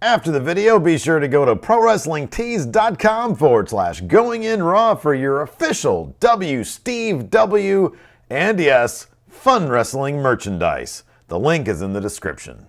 After the video, be sure to go to ProWrestlingTees.com forward slash going in raw for your official W Steve W and yes, fun wrestling merchandise. The link is in the description.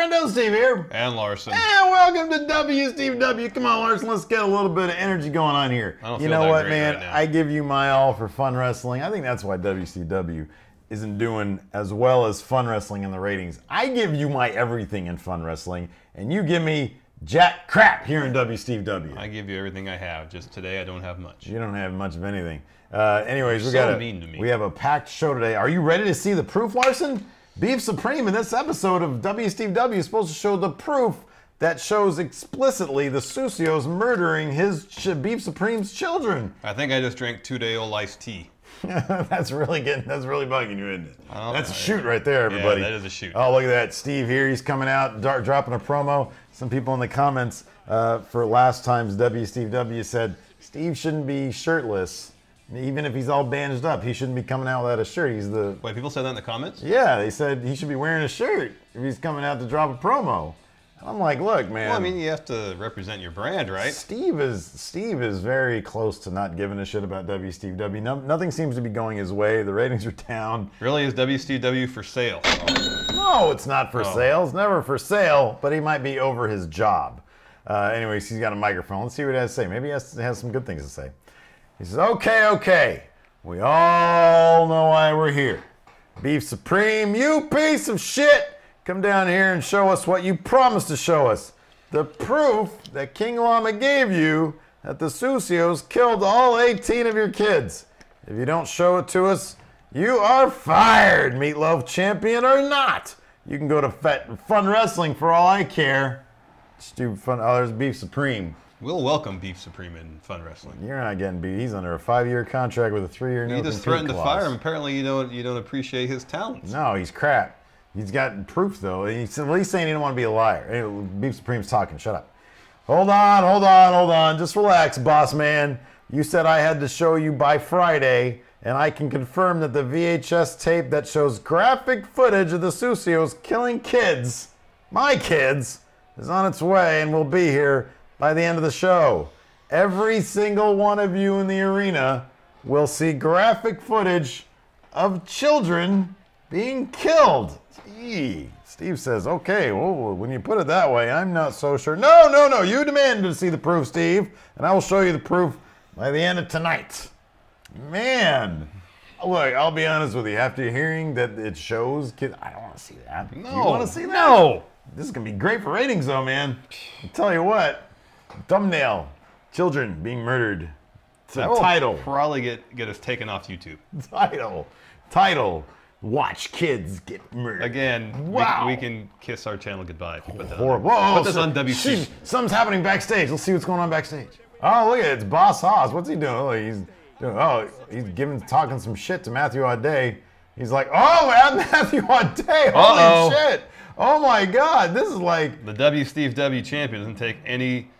Friendo, Steve here. And Larson. And welcome to W Steve W. Come on, Larson, let's get a little bit of energy going on here. I don't you know what, man? right. I give you my all for fun wrestling. I think that's why WCW isn't doing as well as fun wrestling in the ratings. I give you my everything in fun wrestling, and you give me jack crap here in W Steve W. I give you everything I have. Just today, I don't have much. You don't have much of anything. Uh, anyways, we You're so got mean to me. we have a packed show today. Are you ready to see the proof, Larson? Beef Supreme in this episode of W Steve W is supposed to show the proof that shows explicitly the Susios murdering his ch- Beef Supreme's children. I think I just drank two day old iced tea. that's really getting that's really bugging you, isn't it? Oh, that's a shoot right there, everybody. Yeah, that is a shoot. Oh, look at that, Steve here. He's coming out, dar- dropping a promo. Some people in the comments uh, for last time's W Steve W said Steve shouldn't be shirtless, even if he's all bandaged up. He shouldn't be coming out without a shirt. He's the Wait, people said that in the comments? yeah. They said he should be wearing a shirt if he's coming out to drop a promo. I'm like, look, man. Well, I mean, you have to represent your brand, right? Steve is Steve is very close to not giving a shit about W Steve W. No, nothing seems to be going his way. The ratings are down. Really, is WCW for sale? No, it's not for Oh. sale. It's never for sale, but he might be over his job. Uh, anyways, he's got a microphone. Let's see what he has to say. Maybe he has, has some good things to say. He says, okay, okay. We all know why we're here. Beef Supreme, you piece of shit. Come down here and show us what you promised to show us. The proof that King Llama gave you that the Susios killed all 18 of your kids. If you don't show it to us, you are fired, Meatloaf Champion or not. You can go to Fun Wrestling for all I care. Stupid fun. Oh, there's Beef Supreme. We'll welcome Beef Supreme in Fun Wrestling. You're not getting beat. He's under a five-year contract with a three-year no You just threatened to fire him. Apparently, you don't you don't appreciate his talents. No, he's crap. He's got proof though. He's at least saying he don't want to be a liar. Beef Supreme's talking. Shut up. Hold on, hold on, hold on. Just relax, boss man. You said I had to show you by Friday, and I can confirm that the VHS tape that shows graphic footage of the Susios killing kids, my kids, is on its way and will be here by the end of the show. Every single one of you in the arena will see graphic footage of children being killed. Gee. Steve says, okay, well, when you put it that way, I'm not so sure. No, no, no, you demanded to see the proof, Steve, and I will show you the proof by the end of tonight. Man, look, I'll be honest with you. After hearing that it shows kids, I don't want to see that. No. You want to see that? No. This is going to be great for ratings, though, man. i tell you what, thumbnail, children being murdered. It's a title. probably get get us taken off YouTube. Title. Title. Watch kids get murdered. Again, we- Wow. we, can kiss our channel goodbye if you put that Horrible. on. Whoa, Put this so- on WC. sheesh, something's happening backstage. Let's see what's going on backstage. Oh, look at it. It's Boss Haas. What's he doing? Oh, he's doing. Oh, he's giving talking some shit to Matthew Audet. He's like, oh, man, Matthew Audet. Holy Uh-oh. shit. Oh my God. This is like The W Steve W champion doesn't take any.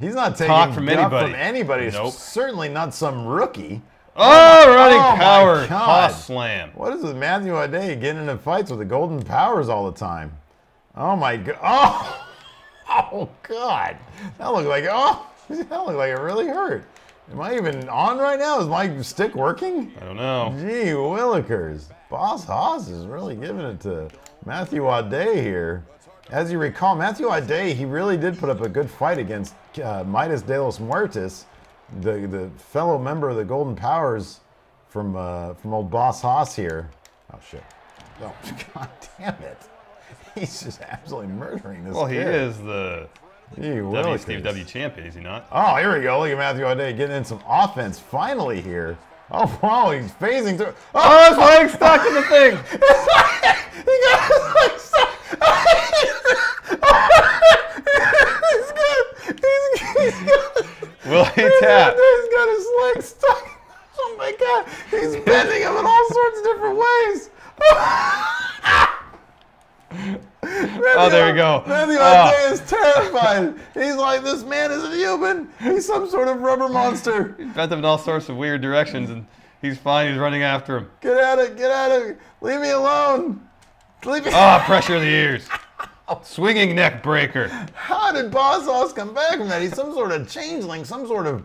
He's not taking Talk from anybody. From anybody. Nope. Certainly not some rookie. Oh, running oh power cross slam. What is with Matthew Audet getting into fights with the Golden Powers all the time? Oh my god! Oh, oh god! That looked like oh, that looked like it really hurt. Am I even on right now? Is my stick working? I don't know. Gee willikers! Boss Haas is really giving it to Matthew Audet here. As you recall, Matthew Audet, he really did put up a good fight against uh, Midas de los Muertos, the, the fellow member of the Golden Powers from uh, from old Boss Haas here. Oh shit! Oh god damn it! He's just absolutely murdering this. Well, he is the Gee W. Steve W champion, is he not? Oh, here we go. Look at Matthew Audet getting in some offense finally here. Oh, wow, he's phasing through. Oh, his leg's stuck in the thing. he got his leg stuck. he's good. He's, he's good. Will he tap? He's got his leg stuck. Oh my god, he's bending him in all sorts of different ways. Oh, there we go. Matthew Oh. Audet is terrified. He's like, this man isn't human. He's some sort of rubber monster. He's bent him in all sorts of weird directions, and he's fine. He's running after him. Get at it, get at it. Leave me alone. Leave me. Ah, pressure of the ears. Swinging neck breaker. How did Boss Hoss come back from that? He's some sort of changeling, some sort of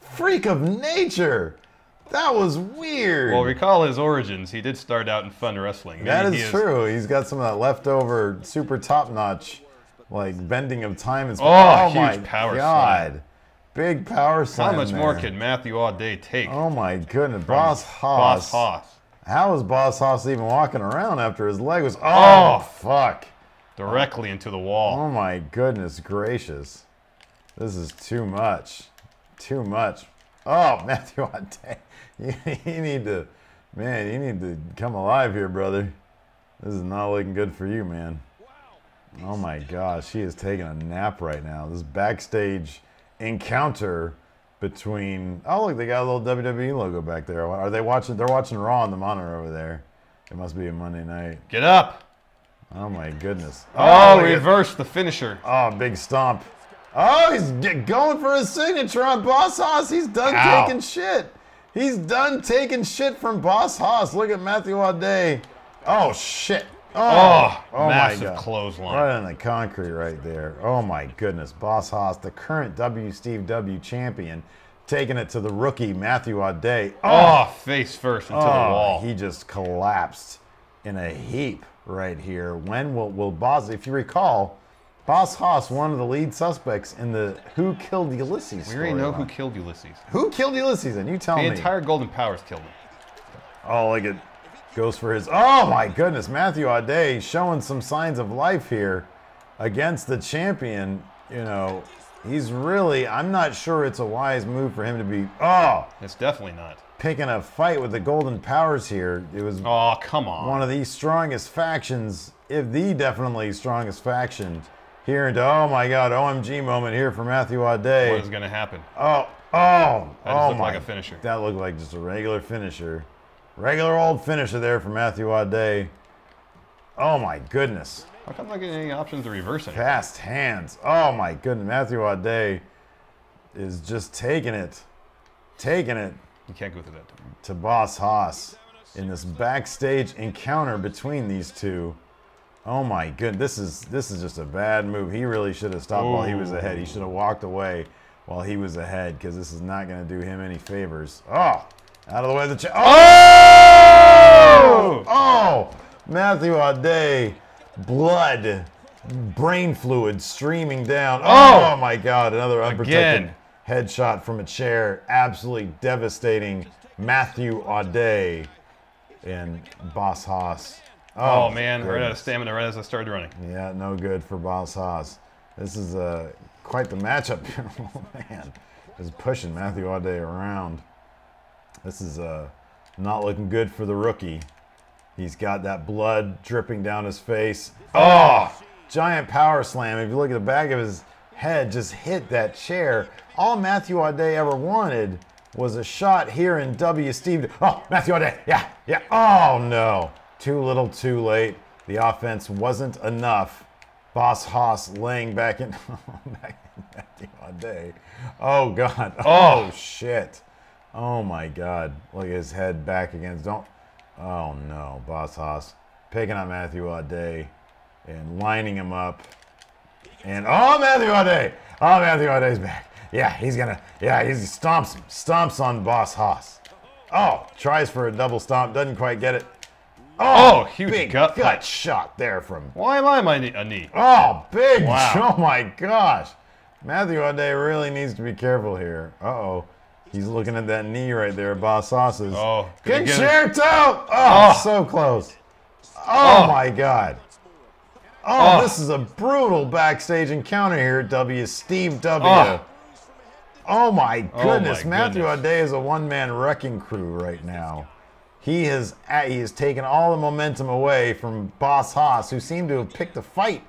freak of nature. That was weird. Well, recall his origins. He did start out in fun wrestling. That is He is true. He's got some of that leftover super top notch, like bending of time and Oh, huge oh my power God. Big power slam. How slam. much more there. can Matthew Audet take? Oh my goodness. Boss Hoss. Boss Hoss. How was Boss Hoss even walking around after his leg was. Oh, Oh. fuck. Directly into the wall. Oh my goodness gracious. This is too much. Too much. Oh, Matthew Audet. You, you need to, man, you need to come alive here, brother. This is not looking good for you, man. Oh my gosh, he is taking a nap right now. This backstage encounter between, oh look, they got a little WWE logo back there. Are they watching? They're watching Raw on the monitor over there. It must be a Monday night. Get up. Oh my goodness. Oh, at- reverse the finisher. Oh, big stomp. Oh, he's get going for his signature on Boss Haas. He's done Ow. taking shit. He's done taking shit from Boss Haas. Look at Matthew Audet. Oh, shit. Oh, Oh, my massive God. clothesline. Right on the concrete right there. Oh, my goodness. Boss Haas, the current W Steve W champion, taking it to the rookie, Matthew Audet. Oh, face first into the Oh, wall. He just collapsed in a heap right here. When will, will Boss, if you recall, Boss Haas, one of the lead suspects in the Who Killed Ulysses we already know who killed Ulysses. Who killed Ulysses? And you tell The me. The entire Golden Powers killed him. oh, like it goes for his. Oh my goodness, Matthew Audet showing some signs of life here against the champion. You know, he's really. I'm not sure it's a wise move for him to be. Oh, It's definitely not. Picking a fight with the Golden Powers here. It was Oh, come on. one of the strongest factions, if the definitely strongest faction here into oh my god, OMG moment here for Matthew Audet. what is going to happen? Oh, oh, That oh looked my. like a finisher. That looked like just a regular finisher. Regular old finisher there for Matthew Audet. Oh my goodness. How come I'm not getting any options to reverse it? Fast hands. Oh my goodness. Matthew Audet is just taking it. Taking it You can't go through that. to Boss Haas in this backstage encounter between these two. Oh my goodness, this is this is just a bad move. He really should have stopped while he was ahead. He should have walked away while he was ahead because this is not going to do him any favors. Oh, out of the way of the cha- Oh! Oh! oh! Matthew Audet, blood, brain fluid streaming down. Oh, Oh! my God, another unprotected Again. Headshot from a chair. Absolutely devastating. Matthew Audet and Boss Haas. Oh, man, ran out of goodness. stamina right as I started running. Yeah, no good for Boss Haas. This is uh, quite the matchup here. oh, man. Just pushing Matthew Audet around. This is uh, not looking good for the rookie. He's got that blood dripping down his face. Oh, giant power slam. If you look at the back of his head, just hit that chair. All Matthew Audet ever wanted was a shot here in W. Steve. Oh, Matthew Audet. Yeah, yeah. Oh, no. Too little, too late. The offense wasn't enough. Boss Haas laying back in, oh, back in Matthew Audet. Oh, God. Oh, oh, shit. Oh, my God. Look at his head back against. Don't. Oh, no. Boss Haas picking on Matthew Audet and lining him up. And oh, Matthew Audet! Oh, Matthew Audet's back. Yeah, he's gonna. Yeah, he stomps stomps on Boss Haas. Oh, tries for a double stomp, doesn't quite get it. Oh, huge big gut gut shot there from. Why am I my knee, a knee? Oh, big! Wow. Oh my gosh, Matthew Audet really needs to be careful here. Uh oh, he's looking at that knee right there, Boss Haas's. Oh, gonna get it. concerto! Oh, Oh. so close. Oh, Oh. my God. Oh, Oh. this is a brutal backstage encounter here at W. Steve W. Oh. Oh my Oh, goodness, my Matthew goodness. Audet is a one-man wrecking crew right now. He has he has taken all the momentum away from Boss Haas, who seemed to have picked a fight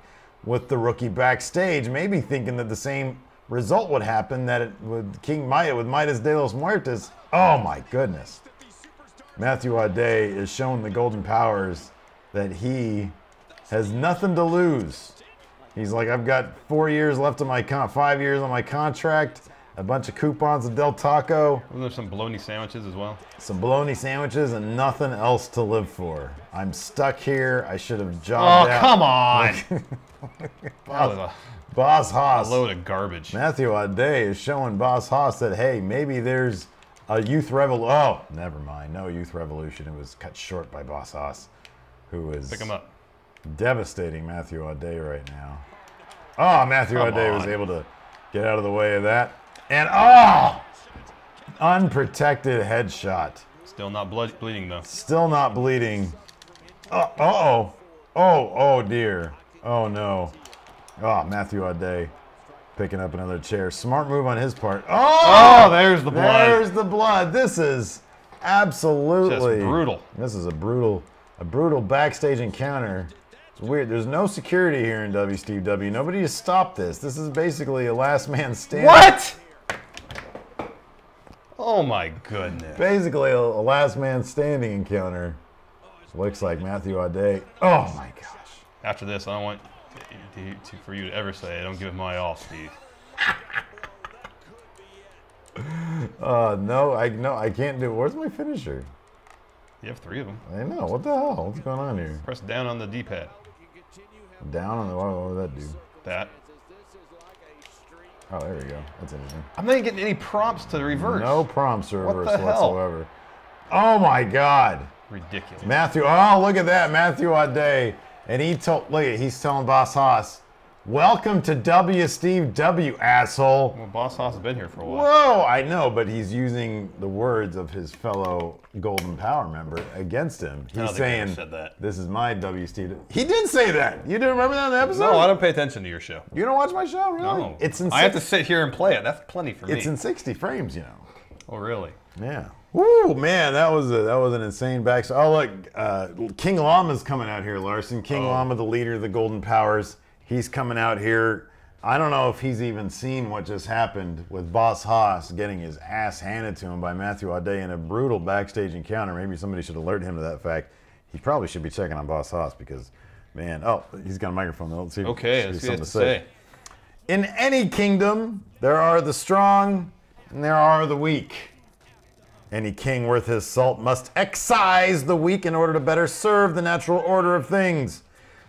with the rookie backstage, maybe thinking that the same result would happen that it with King Maya with Midas de los Muertos. Oh my goodness. Matthew Audet is showing the Golden Powers that he has nothing to lose. He's like, I've got four years left on my con, five years on my contract, a bunch of coupons at Del Taco, Wasn't there some bologna sandwiches as well? some bologna sandwiches, and nothing else to live for. I'm stuck here. I should have Oh, jobbed out. come on! Boss, was a Boss Haas. load of garbage. Matthew Audet is showing Boss Haas that hey, maybe there's a youth revolution. Oh, never mind. No youth revolution. It was cut short by Boss Haas, who is Pick him up. Devastating Matthew Audet right now. Oh, Matthew Come Audet was able to get out of the way of that. And oh, unprotected headshot. Still not blood bleeding though. Still not bleeding. Uh oh. Oh, oh dear. Oh no. Oh, Matthew Audet picking up another chair. Smart move on his part. Oh, Oh, there's the blood. there's the blood. This is absolutely Just brutal. This is a brutal, a brutal backstage encounter. It's weird. There's no security here in W. Steve W. Nobody to stop this. This is basically a last man standing. What? Oh my goodness. Basically a, a last man standing encounter. Looks like Matthew Audet. Oh my gosh. After this, I don't want to, to, for you to ever say, I don't give it my all, Steve. Uh, no, I no, I can't do. It. Where's my finisher? You have three of them. I know. What the hell? What's going on here? Press down on the D-pad. Down on the. What, what would that do? That. Oh, there we go. That's interesting. I'm not getting any prompts to reverse. No prompts the reverse hell? whatsoever. Oh my God. Ridiculous. Matthew. Oh, look at that, Matthew Audet, and he told. Look at. He's telling Boss Haas, "Welcome to W Steve W, asshole." Well, Boss Hoss has been here for a while. Whoa, I know, but he's using the words of his fellow Golden Power member against him. He's don't think I ever saying, said that. "This is my W Steve." He did say that. You didn't remember that in the episode? No, I don't pay attention to your show. You don't watch my show, really? No. It's in. I have to sit here and play it. That's plenty for me. It's in 60 frames, you know. oh, really? Yeah. Woo, man, that was a, that was an insane back. Oh, look, uh, King Llama's coming out here, Larson. King Oh. Llama, the leader of the Golden Powers, he's coming out here. I don't know if he's even seen what just happened with Boss Haas getting his ass handed to him by Matthew Audet in a brutal backstage encounter. Maybe somebody should alert him to that fact. He probably should be checking on Boss Haas because, man, oh, he's got a microphone. Let's see. Okay, let's see something to say. in any kingdom, there are the strong and there are the weak. Any king worth his salt must excise the weak in order to better serve the natural order of things.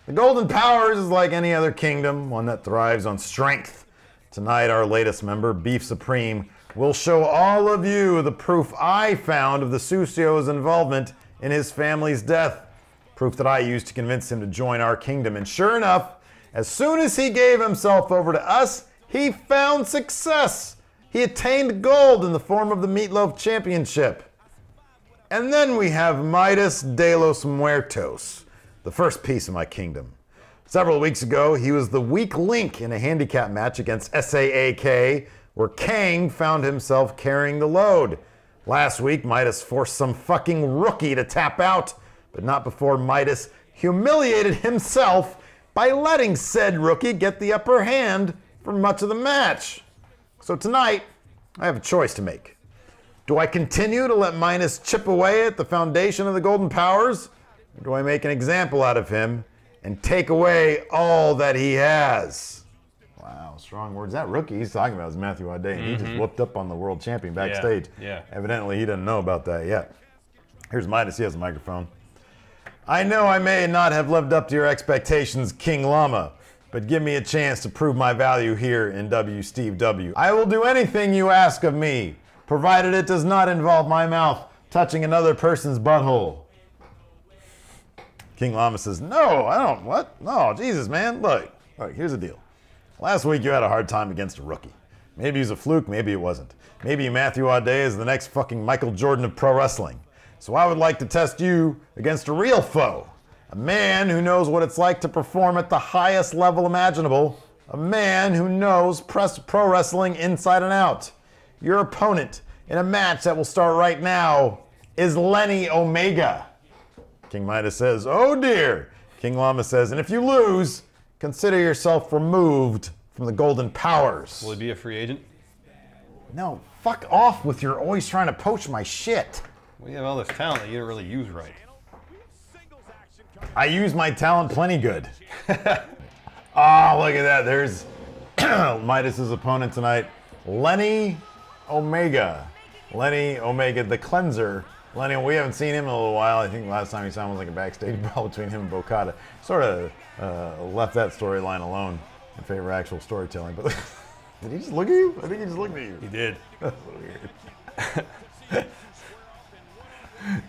The Golden Powers is like any other kingdom, one that thrives on strength. Tonight, our latest member, Beef Supreme, will show all of you the proof I found of the Susio's involvement in his family's death. Proof that I used to convince him to join our kingdom. And sure enough, as soon as he gave himself over to us, he found success. He attained gold in the form of the Meatloaf Championship. And then we have Midas de los Muertos, the first piece of my kingdom. Several weeks ago, he was the weak link in a handicap match against SAAK, where Kang found himself carrying the load. Last week, Midas forced some fucking rookie to tap out, but not before Midas humiliated himself by letting said rookie get the upper hand for much of the match. So tonight, I have a choice to make. Do I continue to let Midas chip away at the foundation of the Golden Powers? Or do I make an example out of him and take away all that he has? Wow, strong words. That rookie he's talking about is Matthew Audet, and he just mm-hmm. whooped up on the world champion backstage. yeah. Evidently, he doesn't know about that yet. Here's Midas. He has a microphone. I know I may not have lived up to your expectations, King Llama, but give me a chance to prove my value here in W Steve W. I will do anything you ask of me, provided it does not involve my mouth touching another person's butthole. King Llama says, No, I don't. What? No, Jesus, man. Look, look, here's the deal. Last week you had a hard time against a rookie. Maybe he's a fluke, maybe it wasn't. Maybe Matthew Audet is the next fucking Michael Jordan of pro wrestling. So I would like to test you against a real foe. A man who knows what it's like to perform at the highest level imaginable. A man who knows press pro wrestling inside and out. Your opponent in a match that will start right now is Lenny Omega. King Midas says, Oh dear. King Llama says, And if you lose, consider yourself removed from the Golden Powers. Will he be a free agent? No, fuck off with your always trying to poach my shit. Well, you have all this talent that you don't really use right. I use my talent plenty good. oh, look at that. There's Midas's opponent tonight, Lenny Omega. Lenny Omega, the cleanser. Lenny, we haven't seen him in a little while. I think last time he saw him was like a backstage brawl between him and Bokata. Sort of uh, left that storyline alone in favor of actual storytelling. But did he just look at you? I think he just looked at you. He did. That's weird.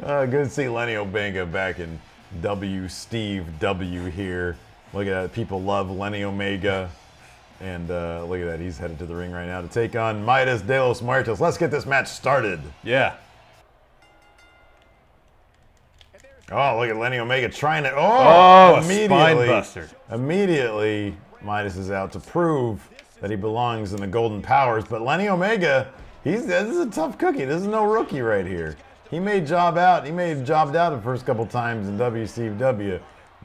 uh, good to see Lenny Omega back in W Steve W here. Look at that. People love Lenny Omega. And uh, look at that. He's headed to the ring right now to take on Midas de los Muertos. Let's get this match started. Yeah. Oh, look at Lenny Omega trying to. Oh, Oh, buster. Immediately, Midas is out to prove that he belongs in the Golden Powers. But Lenny Omega, he's this is a tough cookie. This is no rookie right here. He made job out. He made jobbed out the first couple times in WCW,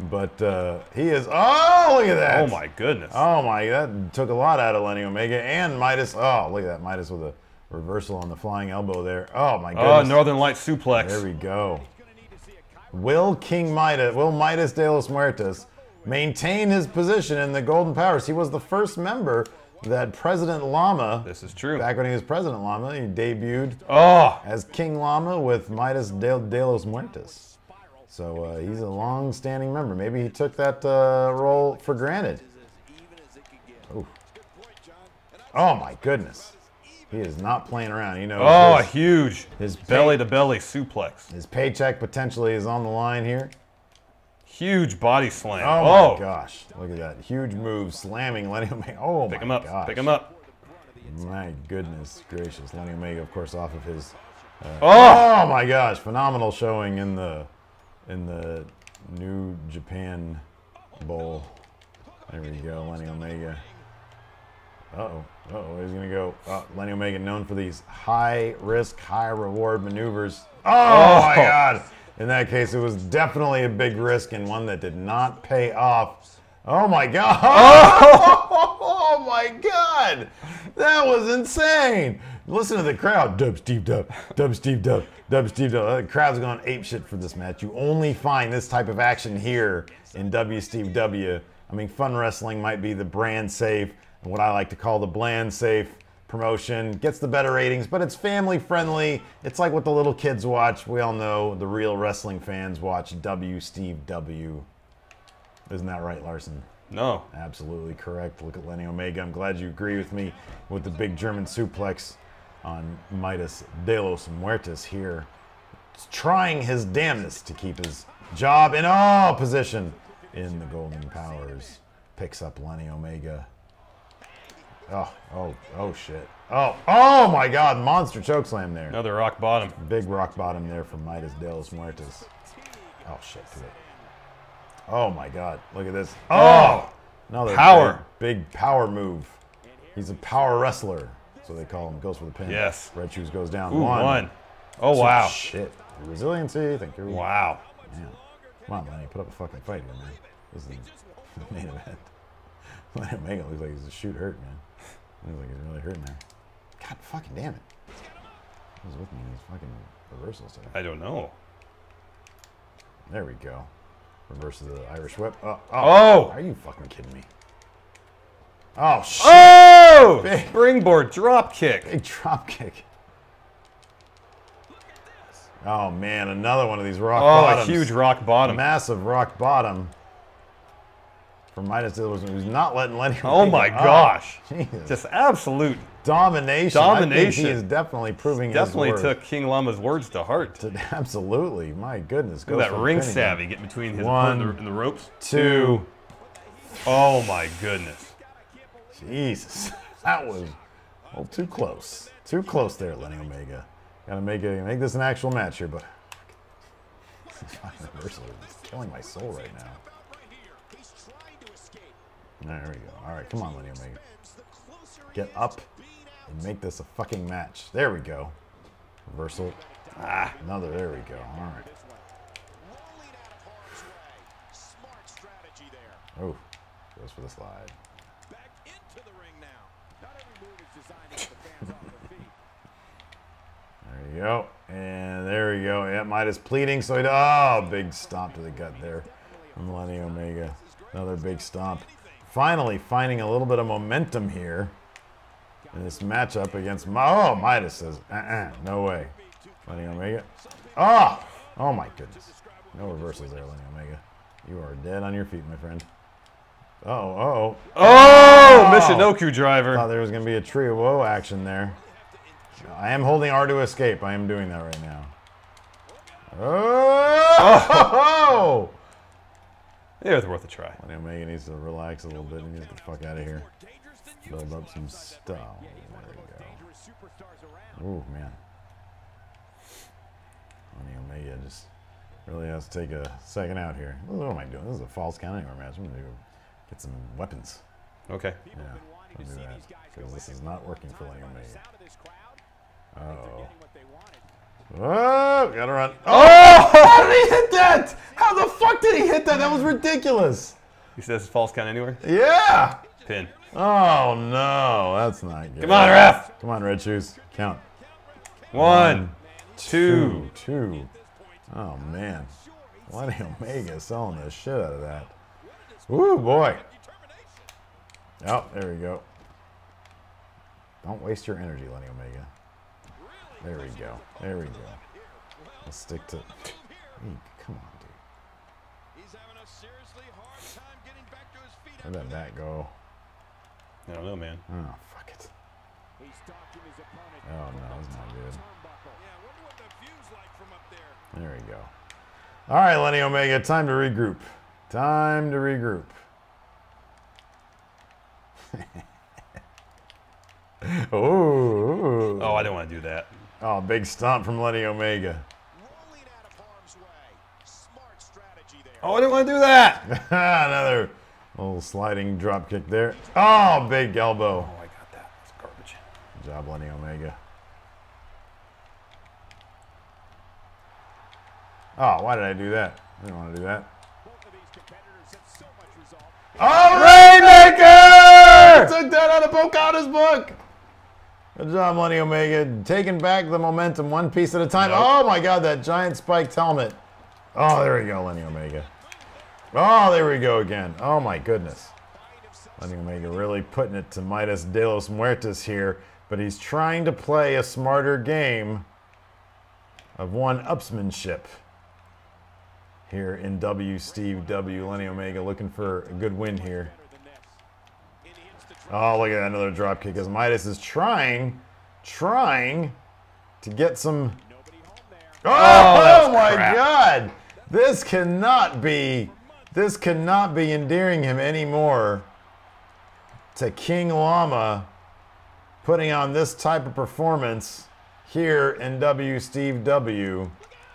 but uh, he is. Oh, look at that! Oh my goodness. Oh my, that took a lot out of Lenny Omega and Midas. Oh, look at that, Midas with a reversal on the flying elbow there. Oh my goodness! Oh, goodness. Northern Light suplex. There we go. Will King Midas, will Midas de los Muertos maintain his position in the Golden Powers? He was the first member that President Llama, This is true. back when he was President Llama, he debuted Oh, as King Llama with Midas de, de los Muertos. So uh, he's a long-standing member. Maybe he took that uh, role for granted. Ooh. Oh my goodness. He is not playing around. He knows oh, a his, huge his belly to belly suplex. his paycheck potentially is on the line here. Huge body slam. Oh, Oh, my gosh. Look at that. Huge move slamming Lenny Omega. Oh pick my him up. gosh. Pick him up. My goodness gracious. Lenny Omega, of course, off of his. Uh, oh, Oh my gosh. Phenomenal showing in the in the New Japan Bowl. There we go. Lenny Omega. Uh-oh. Uh-oh. He's going to go. Uh, Lenny Omega known for these high risk, high reward maneuvers. Oh, my Oh. God. In that case, it was definitely a big risk and one that did not pay off. Oh, my God. Oh, my God. That was insane. Listen to the crowd. Dub Steve Dub. Dub Steve Dub. Dub Steve Dub. The crowd's going ape shit for this match. You only find this type of action here in W Steve W. I mean, fun wrestling might be the brand safe, and what I like to call the bland safe promotion. Gets the better ratings, but it's family friendly. It's like what the little kids watch. We all know the real wrestling fans watch W Steve W. Isn't that right, Larson? no. Absolutely correct. Look at Lenny Omega. I'm glad you agree with me with the big German suplex on Midas de los Muertos here. He's trying his damnedest to keep his job in all position in the Golden Powers. Picks up Lenny Omega. Oh, oh, oh shit. Oh, oh my god, monster chokeslam there. Another rock bottom. Big rock bottom there from Midas de los Muertos. Oh shit. Oh my god. Look at this. Oh, oh! Another Power. Big, big power move. He's a power wrestler. So they call him. Goes for the pin. Yes. Red Shoes goes down. Ooh, one. one. Oh, Two. wow. Shit. Resiliency. Thank you. Wow. Man. Come on, Lenny. Put up a fucking fight here, man. This is the main event. Lenny Omega looks like he's a shoot hurt, man. Looks like he's really hurting there. God fucking damn it. Who's with me in these fucking reversals today? I don't know. There we go. Reverses of the Irish whip. Oh, oh, Oh. Are you fucking kidding me? Oh, shit. Oh! Big. Springboard drop kick. Big drop kick. Oh, man. Another one of these rock Oh, bottoms. a huge rock bottom. Massive rock bottom. From Midas Dillerson, who's not letting Lenny. Oh my gosh. Jesus. Just absolute. domination. Domination. he is definitely proving Definitely his worth. took King Llama's words to heart. Look Absolutely. My goodness. at that ring savvy getting between his One, and the ropes. Two. Oh my goodness. Jesus. That was well, too close. Too close there, Lenny Omega. Gotta make it make this an actual match here, but this fucking reversal is killing my soul right now. There we go. All right, come on, Lenny Omega. Get up and make this a fucking match. There we go. Reversal. Ah, another. There we go. All right. Oh, goes for the slide. Back into the ring now. Not every move is designed to the fans their feet. There you go. And there we go. Yeah, Midas pleading. So he, oh, big stomp to the gut there Lenny Omega. Another big stomp. Finally finding a little bit of momentum here in this matchup against. Oh, Midas says, uh-uh, no way. Lenny Omega. Oh, oh my goodness. No reversals there, Lenny Omega. You are dead on your feet, my friend. Oh, oh. Oh, Michinoku driver. Thought there was going to be a trio whoa action there. I am holding R to escape. I am doing that right now. Oh! It was worth a try. Lenny Omega needs to relax a little bit and get the fuck out of here. Build up some style. There we go. Ooh, man. Lenny Omega just really has to take a second out here. What am I doing? This is a falls count anywhere match. I'm going to get some weapons. Okay. Yeah, I'll do that. Because this is not working for Lenny Omega. Uh-oh. Oh, Oh, gotta run. Oh! oh! How did he hit that? How the fuck did he hit that? That was ridiculous. He says falls count anywhere. Yeah. Pin. Oh no, that's not good. Come on, ref. Come on, Red Shoes. Count. One, two. Two. Oh man. Lenny Omega selling the shit out of that. Ooh boy. Oh, there we go. Don't waste your energy, Lenny Omega. There we go. There we go. Let's stick to. Hey, come on, dude. He's having a seriously hard time getting back to his feet. Where'd that go? I don't know, man. Oh, fuck it. He's stalking his opponent. Oh no, that's not good. Yeah, wonder what the view's like from up there. There we go. All right, Lenny Omega, time to regroup. Time to regroup. oh, Oh, I didn't want to do that. Oh, big stomp from Lenny Omega. Rolling out of harm's way. Smart strategy there. Oh, I didn't want to do that. Another little sliding drop kick there. Oh, big elbow. Oh, I got that. It's garbage. Good job, Lenny Omega. Oh, why did I do that? I didn't want to do that. Both of these competitors have so much resolve. Oh, Rainmaker! Took that out of Pocahontas' book. Good job, Lenny Omega. Taking back the momentum one piece at a time. Nope. Oh my God, that giant spiked helmet. Oh, there we go, Lenny Omega. Oh, there we go again. Oh my goodness. Lenny Omega really putting it to Midas de los Muertos here, but he's trying to play a smarter game of one upsmanship here in W Steve W. Lenny Omega looking for a good win here. Oh, look at that, another drop kick as Midas is trying, trying to get some. Oh, oh, that's oh my crap. God! This cannot be, this cannot be endearing him anymore to King Llama putting on this type of performance here in W Steve W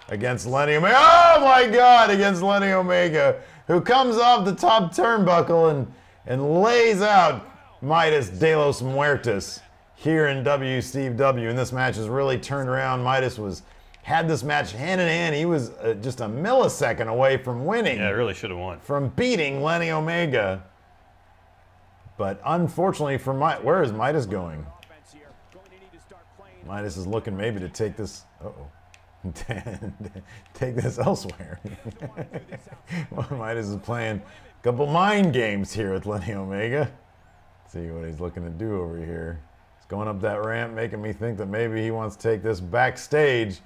against Lenny Omega. Oh my God, against Lenny Omega, who comes off the top turnbuckle and, and lays out Midas de los Muertos here in W Steve W. And this match has really turned around. Midas was had this match hand in hand. He was uh, just a millisecond away from winning Yeah, I really should have won. from beating Lenny Omega. But unfortunately for my, where is Midas going? Offense here. Going to need to start playing. Midas is looking maybe to take this. Uh oh. take this elsewhere. Midas is playing a couple mind games here with Lenny Omega. See what he's looking to do over here. He's going up that ramp, making me think that maybe he wants to take this backstage.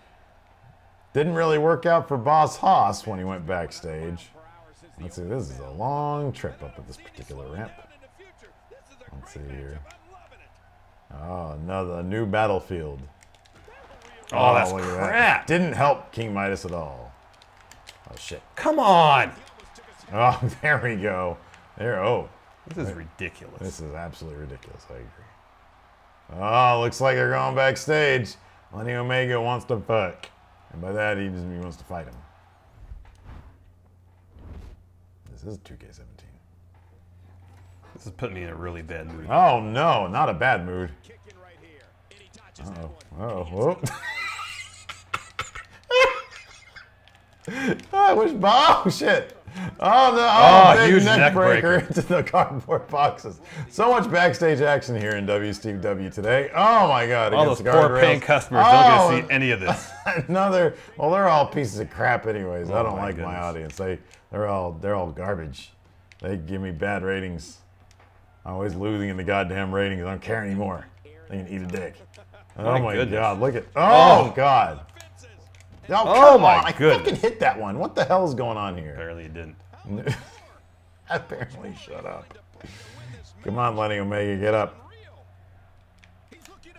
Didn't really work out for Boss Haas when he went backstage. Let's see, this is a long trip up at this particular ramp. Let's see here. Oh, another new battlefield. Oh, that's oh, look at that. crap. Didn't help King Midas at all. Oh shit. Come on. Oh, there we go. There. Oh, This is ridiculous. this is absolutely ridiculous. I agree. Oh, looks like they're going backstage. Lenny Omega wants to fuck, and by that he just he wants to fight him. This is 2K17. This is putting me in a really bad mood. Oh no, not a bad mood. Kicking right here. And he touches Oh, that one. oh, whoop. I wish. Oh shit! Oh the Oh, ah, big huge neck, neck breaker breaker. into the cardboard boxes. So much backstage action here in WCW today. Oh my god! All those the poor paying customers Oh, don't get to see oh, any of this. Another. Well, they're all pieces of crap, anyways. I Oh, don't my like my audience. They they're all they're all garbage. They give me bad ratings. I'm always losing in the goddamn ratings. I don't care anymore. They can eat a dick. Oh My my god! Look at. Oh, Oh. god. Oh, Oh, my on. I goodness. fucking hit that one. What the hell is going on here? Apparently it didn't. Apparently, shut up. Come on, Lenny Omega, get up.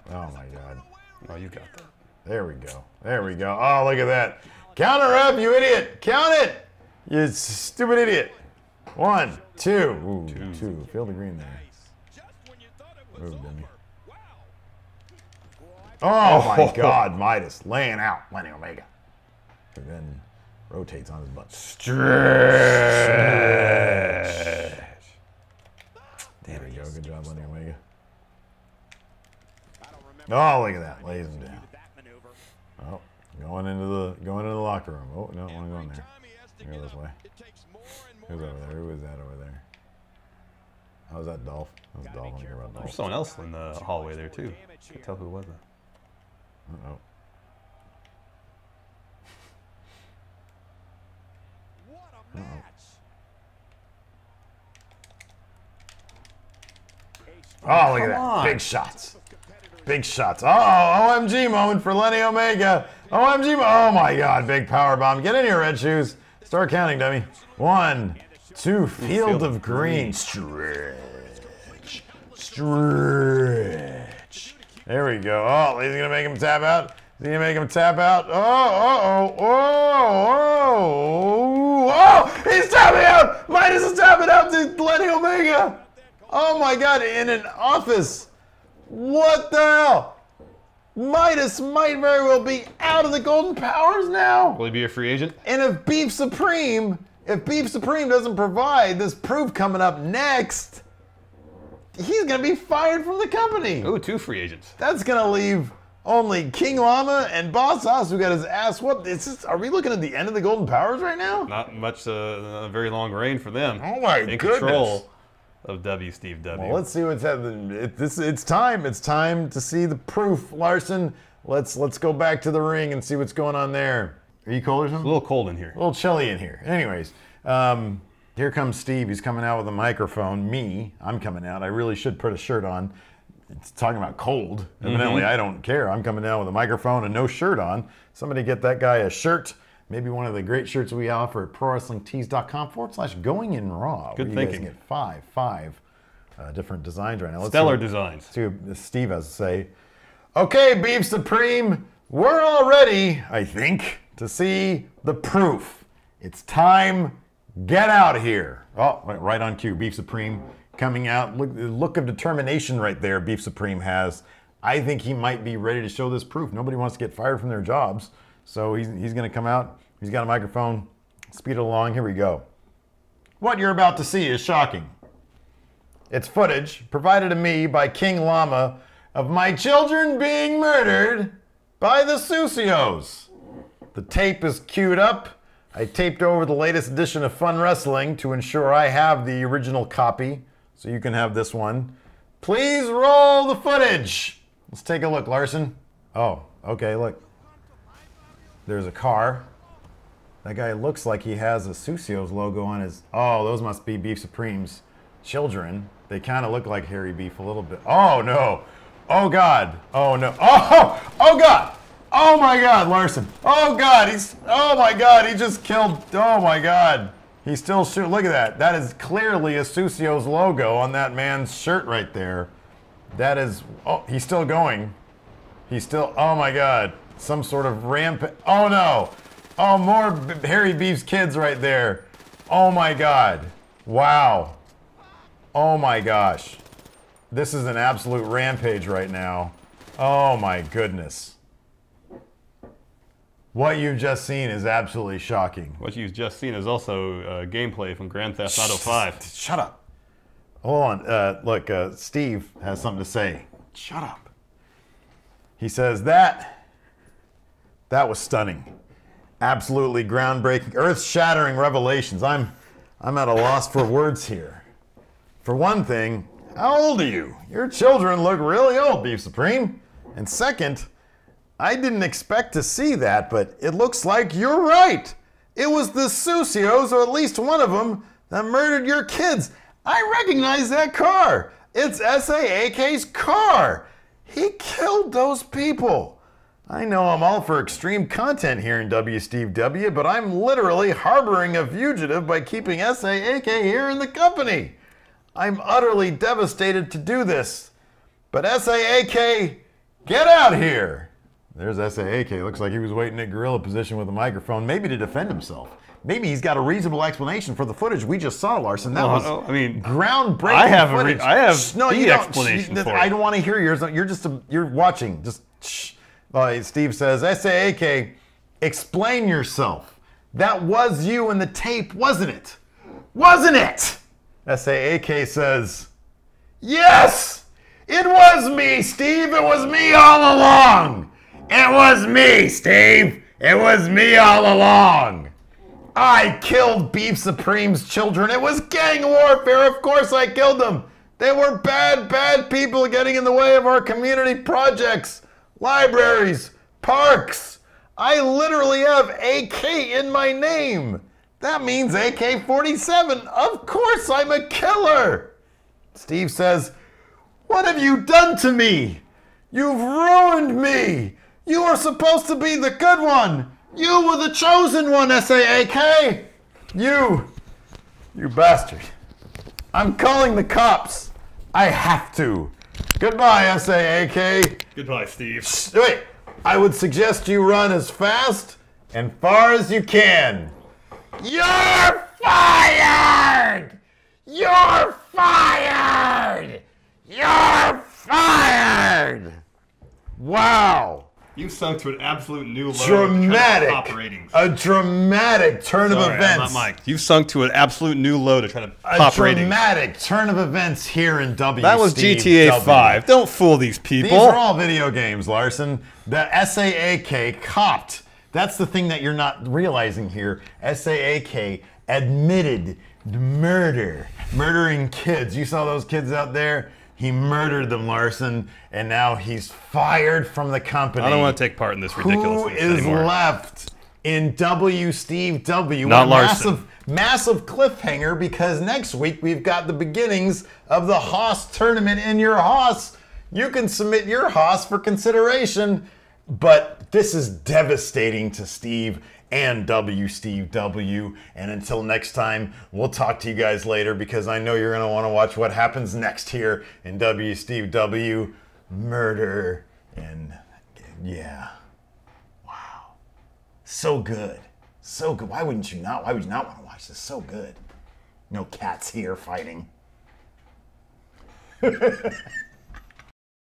Oh my god. Oh, you got that. There we go. There we go. Oh, look at that. Count her up, you idiot. Count it. You stupid idiot. One, two. Ooh, two. Feel the green there. Ooh, dummy. Oh. oh my god, Midas laying out Lenny Omega. And then rotates on his butt. Stretch. There we go. Good job, Lenny Omega. Oh, look at that. Lays him down. Oh, going into the going into the locker room. Oh, no, I want to go in there. Go this way. Who's over there? Who is that over there? Oh, is that Dolph? That was Dolph. I don't care about There's someone else in the hallway there too. Can't tell who it was though. Uh-oh. Oh, look at that. on. Big shots. Big shots. Oh, OMG moment for Lenny Omega. OMG. Oh, my God. Big power bomb. Get in here, Red Shoes. Start counting, dummy. One, two, field of green. Stretch. Stretch. There we go. Oh, he's going to make him tap out. Is he going to make him tap out? Oh, oh, oh, oh, oh, oh. He's tapping out. Midas is tapping out to Lenny Omega. Oh my god, in an office. What the hell? Midas might very well be out of the Golden Powers now. Will he be a free agent? And if Beef Supreme, if Beef Supreme doesn't provide this proof coming up next, he's gonna be fired from the company. Ooh, two free agents. That's gonna leave only King Llama and Boss who got his ass whooped. Is this, are we looking at the end of the Golden Powers right now? Not much, uh, a very long reign for them. Oh my In goodness. control of W. Steve W. Well, let's see what's happening. It, this, it's time. It's time to see the proof, Larson. Let's let's go back to the ring and see what's going on there. Are you cold or something? a little cold in here. A little chilly in here. Anyways, um, here comes Steve. He's coming out with a microphone. Me, I'm coming out. I really should put a shirt on. Talking about cold. Evidently, I don't care. I'm coming down with a microphone and no shirt on. Somebody get that guy a shirt. Maybe one of the great shirts we offer at prowrestlingtees.com forward slash going in raw. Good where you guys thinking. get five, five uh, different designs right now. Let's Stellar see- designs. To Steve has to say. Okay, Beef Supreme, we're all ready, I think, to see the proof. It's time. Get out of here. Oh, right- right on cue. Beef Supreme coming out. Look, the look of determination right there. Beef Supreme has. I think he might be ready to show this proof. Nobody wants to get fired from their jobs, so he's, he's going to come out. He's got a microphone. Speed it along. Here we go. What you're about to see is shocking. It's footage provided to me by King Llama of my children being murdered by the Susios. The tape is queued up. I taped over the latest edition of Fun Wrestling to ensure I have the original copy, so you can have this one. Please roll the footage. Let's take a look, Larson. Oh, okay, look. There's a car. That guy looks like he has a Susio's logo on his. Oh, those must be Beef Supreme's children. They kind of look like Harry Beef a little bit. Oh no! Oh God! Oh no! Oh! Oh God! Oh my God, Larson! Oh God! He's. Oh my God! He just killed. Oh my God! He's still shoot. Look at that. That is clearly a Susio's logo on that man's shirt right there. That is. Oh, he's still going. He's still. Oh my God! Some sort of ramp. Oh no! Oh, more B- Harry Beef's kids right there. Oh my God! Wow! Oh my gosh! This is an absolute rampage right now. Oh my goodness! What you've just seen is absolutely shocking. What you've just seen is also uh, gameplay from Grand Theft Auto 5. Shut up. Hold on. Uh, look, uh, Steve has something to say. Shut up. He says that that was stunning. absolutely groundbreaking, earth-shattering revelations. I'm, I'm at a loss for words here. For one thing, how old are you? Your children look really old, Beef Supreme. And second, I didn't expect to see that, but it looks like you're right. It was the Susios, or at least one of them, that murdered your kids. I recognize that car. It's SAAK's car. He killed those people. I know I'm all for extreme content here in W. Steve W., but I'm literally harboring a fugitive by keeping SAAK here in the company. I'm utterly devastated to do this. But SAAK, get out here! There's SAAK. Looks like he was waiting at gorilla position with a microphone, maybe to defend himself. Maybe he's got a reasonable explanation for the footage we just saw, Larson. That Well, was no, I mean, groundbreaking. I have footage. I have no, the you don't. explanation for I don't want to hear yours. You're just a, you're watching. Just shh. Uh, Steve says, SAAK, explain yourself. That was you in the tape, wasn't it? Wasn't it? SAAK says, Yes! It was me, Steve. It was me all along. It was me, Steve. It was me all along. I killed Beef Supreme's children. It was gang warfare. Of course I killed them. They were bad, bad people getting in the way of our community projects, libraries, parks. I literally have AK in my name. That means AK 47. Of course I'm a killer. Steve says, What have you done to me? You've ruined me. You were supposed to be the good one. You were the chosen one, SAAK. You, you bastard. I'm calling the cops. I have to. Goodbye, SAAK. Goodbye, Steve. Wait, I would suggest you run as fast and far as you can. You're fired! You're fired! You're fired! Wow. You've sunk to an absolute new low. Dramatic. Top ratings. A dramatic turn of Sorry, I'm events. not Mike. You've sunk to an absolute new low to try to A top ratings. dramatic turn of events here in W. That was Steve GTA W. 5. Don't fool these people. These are all video games, Larson. The SAAK copped. That's the thing that you're not realizing here. SAAK admitted murder, murdering kids. You saw those kids out there? He murdered them, Larson, and now he's fired from the company. I don't want to take part in this Who ridiculousness is anymore. left in W Steve W? Not Larson. Massive, massive cliffhanger because next week we've got the beginnings of the Haas tournament in your Haas. You can submit your Haas for consideration, but this is devastating to Steve and W Steve W. And until next time, we'll talk to you guys later because I know you're going to want to watch what happens next here in W Steve W. Murder and yeah. Wow. So good. So good. Why wouldn't you not? Why would you not want to watch this? So good. No cats here fighting.